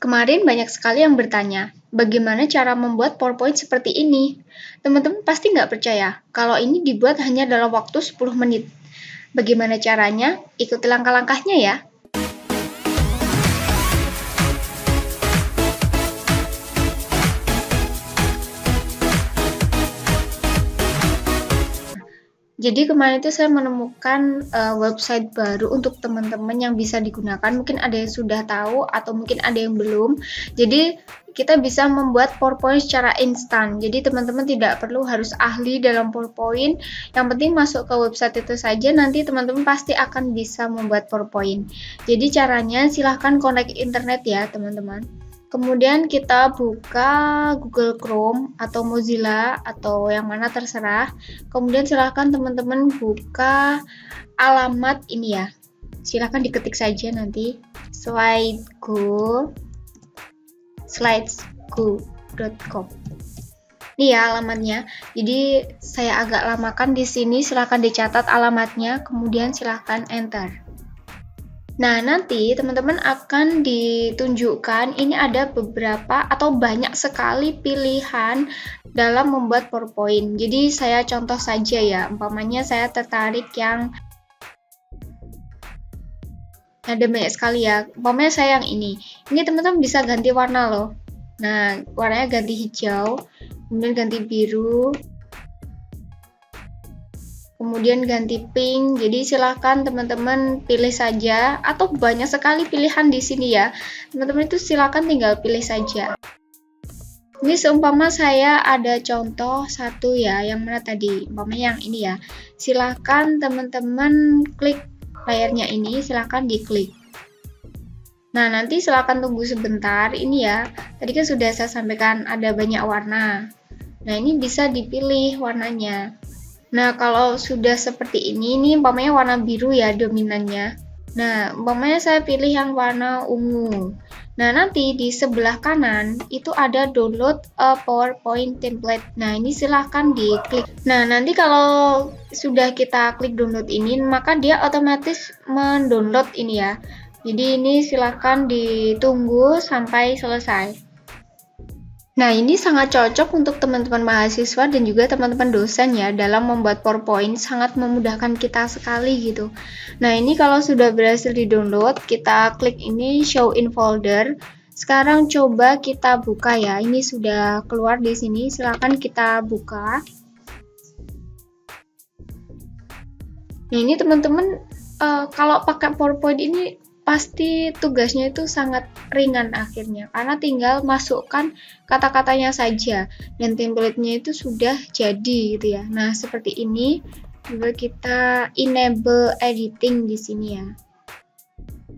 Kemarin banyak sekali yang bertanya, bagaimana cara membuat PowerPoint seperti ini? Teman-teman pasti nggak percaya kalau ini dibuat hanya dalam waktu 10 menit. Bagaimana caranya? Ikuti langkah-langkahnya ya. Jadi kemarin itu saya menemukan uh, website baru untuk teman-teman yang bisa digunakan. Mungkin ada yang sudah tahu atau mungkin ada yang belum. Jadi kita bisa membuat PowerPoint secara instan. Jadi teman-teman tidak perlu harus ahli dalam PowerPoint. Yang penting masuk ke website itu saja nanti teman-teman pasti akan bisa membuat PowerPoint. Jadi caranya silahkan connect internet ya teman-teman. Kemudian kita buka Google Chrome atau Mozilla atau yang mana terserah. Kemudian silahkan teman-teman buka alamat ini ya. Silahkan diketik saja nanti slidego slidesgo.com. Ini ya alamatnya. Jadi saya agak lamakan di sini. Silahkan dicatat alamatnya. Kemudian silahkan enter. Nah, nanti teman-teman akan ditunjukkan ini ada beberapa atau banyak sekali pilihan dalam membuat PowerPoint. Jadi saya contoh saja ya, umpamanya saya tertarik yang ada banyak sekali ya. Umpamanya saya yang ini. Ini teman-teman bisa ganti warna loh. Nah, warnanya ganti hijau, kemudian ganti biru, kemudian ganti pink. Jadi silahkan teman-teman pilih saja atau banyak sekali pilihan di sini ya. Teman-teman itu silahkan tinggal pilih saja. Ini seumpama saya ada contoh satu ya, yang mana tadi, umpamanya yang ini ya. Silahkan teman-teman klik layarnya ini, silahkan diklik. Nah, nanti silahkan tunggu sebentar. Ini ya, tadi kan sudah saya sampaikan ada banyak warna. Nah, ini bisa dipilih warnanya. Nah, kalau sudah seperti ini, ini umpamanya warna biru ya dominannya. Nah, umpamanya saya pilih yang warna ungu. Nah, nanti di sebelah kanan itu ada download a PowerPoint template. Nah, ini silahkan diklik. Nah, nanti kalau sudah kita klik download ini, maka dia otomatis mendownload ini ya. Jadi ini silahkan ditunggu sampai selesai. Nah, ini sangat cocok untuk teman-teman mahasiswa dan juga teman-teman dosen ya dalam membuat PowerPoint sangat memudahkan kita sekali gitu. Nah, ini kalau sudah berhasil di-download, kita klik ini show in folder. Sekarang coba kita buka ya. Ini sudah keluar di sini. Silahkan kita buka. Nah, ini teman-teman uh, kalau pakai PowerPoint ini pasti tugasnya itu sangat ringan akhirnya karena tinggal masukkan kata-katanya saja dan template-nya itu sudah jadi gitu ya. Nah, seperti ini juga kita enable editing di sini ya.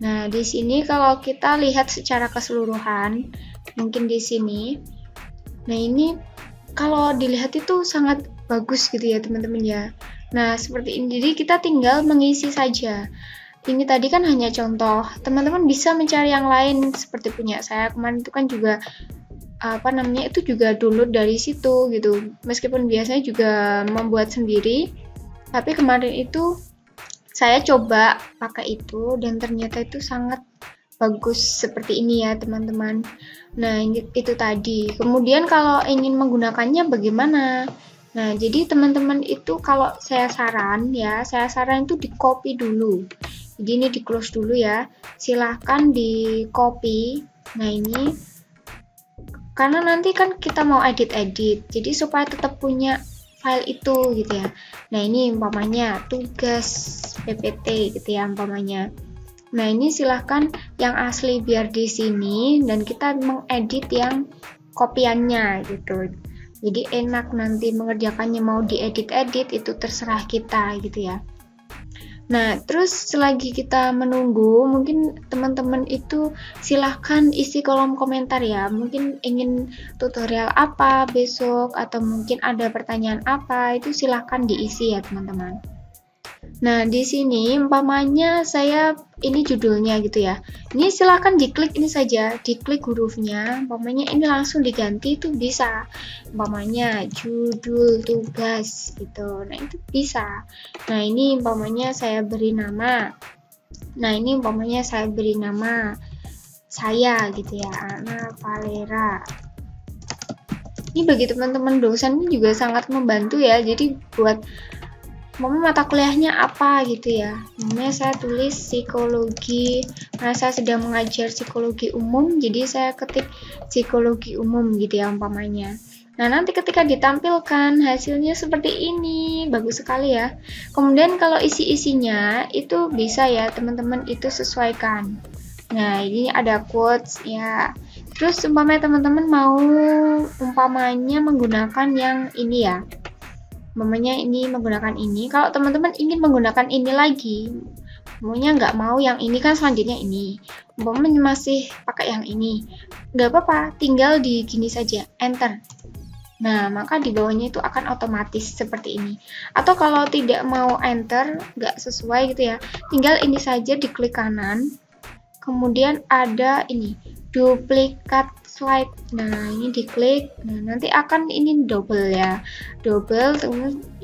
Nah, di sini kalau kita lihat secara keseluruhan, mungkin di sini. Nah, ini kalau dilihat itu sangat bagus gitu ya, teman-teman ya. Nah, seperti ini. Jadi kita tinggal mengisi saja ini tadi kan hanya contoh. Teman-teman bisa mencari yang lain seperti punya saya kemarin itu kan juga apa namanya itu juga download dari situ gitu. Meskipun biasanya juga membuat sendiri, tapi kemarin itu saya coba pakai itu dan ternyata itu sangat bagus seperti ini ya teman-teman. Nah itu tadi. Kemudian kalau ingin menggunakannya bagaimana? Nah jadi teman-teman itu kalau saya saran ya, saya saran itu di copy dulu jadi ini di close dulu ya. Silahkan di copy. Nah ini. Karena nanti kan kita mau edit-edit. Jadi supaya tetap punya file itu gitu ya. Nah ini umpamanya tugas PPT gitu ya umpamanya. Nah ini silahkan yang asli biar di sini dan kita mengedit yang kopiannya gitu. Jadi enak nanti mengerjakannya mau diedit-edit itu terserah kita gitu ya Nah, terus selagi kita menunggu, mungkin teman-teman itu silahkan isi kolom komentar ya. Mungkin ingin tutorial apa besok, atau mungkin ada pertanyaan apa, itu silahkan diisi ya teman-teman. Nah, di sini umpamanya saya ini judulnya gitu ya. Ini silahkan diklik ini saja, diklik hurufnya. Umpamanya ini langsung diganti itu bisa. Umpamanya judul tugas gitu. Nah, itu bisa. Nah, ini umpamanya saya beri nama. Nah, ini umpamanya saya beri nama saya gitu ya Ana Valera ini bagi teman-teman dosen juga sangat membantu ya jadi buat mama mata kuliahnya apa gitu ya namanya saya tulis psikologi karena saya sedang mengajar psikologi umum jadi saya ketik psikologi umum gitu ya umpamanya Nah, nanti ketika ditampilkan hasilnya seperti ini, bagus sekali ya. Kemudian kalau isi-isinya itu bisa ya teman-teman itu sesuaikan. Nah, ini ada quotes ya. Terus umpamanya teman-teman mau umpamanya menggunakan yang ini ya. Umpamanya ini menggunakan ini. Kalau teman-teman ingin menggunakan ini lagi, maunya nggak mau yang ini kan selanjutnya ini. Umpamanya masih pakai yang ini. Nggak apa-apa, tinggal di gini saja, enter. Nah, maka di bawahnya itu akan otomatis seperti ini. Atau kalau tidak mau enter, nggak sesuai gitu ya, tinggal ini saja diklik kanan, kemudian ada ini duplikat slide. Nah ini diklik. Nah nanti akan ini double ya. Double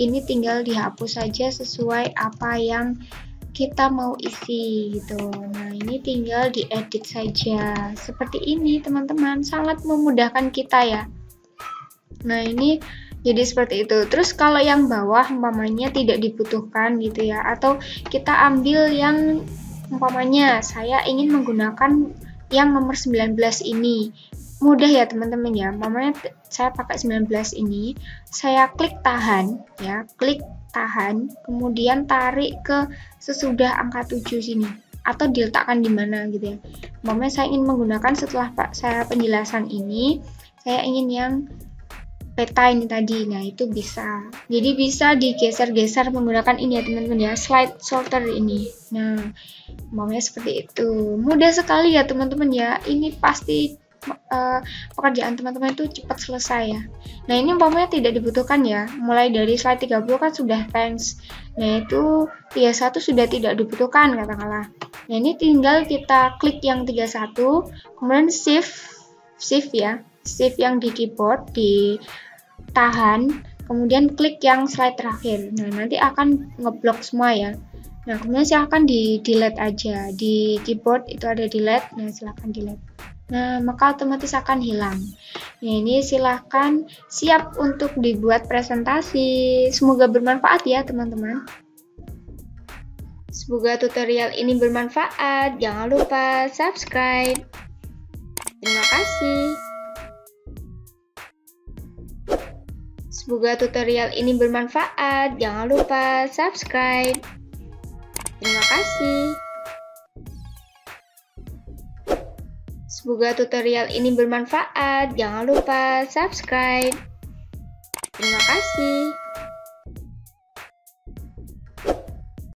ini tinggal dihapus saja sesuai apa yang kita mau isi gitu. Nah ini tinggal diedit saja. Seperti ini teman-teman. Sangat memudahkan kita ya. Nah ini jadi seperti itu. Terus kalau yang bawah umpamanya tidak dibutuhkan gitu ya. Atau kita ambil yang umpamanya saya ingin menggunakan yang nomor 19 ini. Mudah ya teman-teman ya. Umpamanya saya pakai 19 ini. Saya klik tahan ya. Klik tahan kemudian tarik ke sesudah angka 7 sini. Atau diletakkan di mana gitu ya. Umpamanya saya ingin menggunakan setelah pak saya penjelasan ini saya ingin yang peta ini tadi. Nah, itu bisa. Jadi bisa digeser-geser menggunakan ini ya teman-teman ya, slide sorter ini. Nah, maunya seperti itu. Mudah sekali ya teman-teman ya. Ini pasti uh, pekerjaan teman-teman itu cepat selesai ya. Nah, ini umpamanya tidak dibutuhkan ya. Mulai dari slide 30 kan sudah thanks. Nah, itu 31 sudah tidak dibutuhkan katakanlah. Nah, ini tinggal kita klik yang 31, kemudian shift shift ya. Shift yang di keyboard di tahan, kemudian klik yang slide terakhir. Nah, nanti akan ngeblok semua ya. Nah, kemudian silahkan di delete aja. Di keyboard itu ada delete, nah silahkan delete. Nah, maka otomatis akan hilang. Nah, ini silahkan siap untuk dibuat presentasi. Semoga bermanfaat ya, teman-teman. Semoga tutorial ini bermanfaat. Jangan lupa subscribe. Terima kasih. Semoga tutorial ini bermanfaat. Jangan lupa subscribe. Terima kasih. Semoga tutorial ini bermanfaat. Jangan lupa subscribe. Terima kasih.